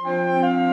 Música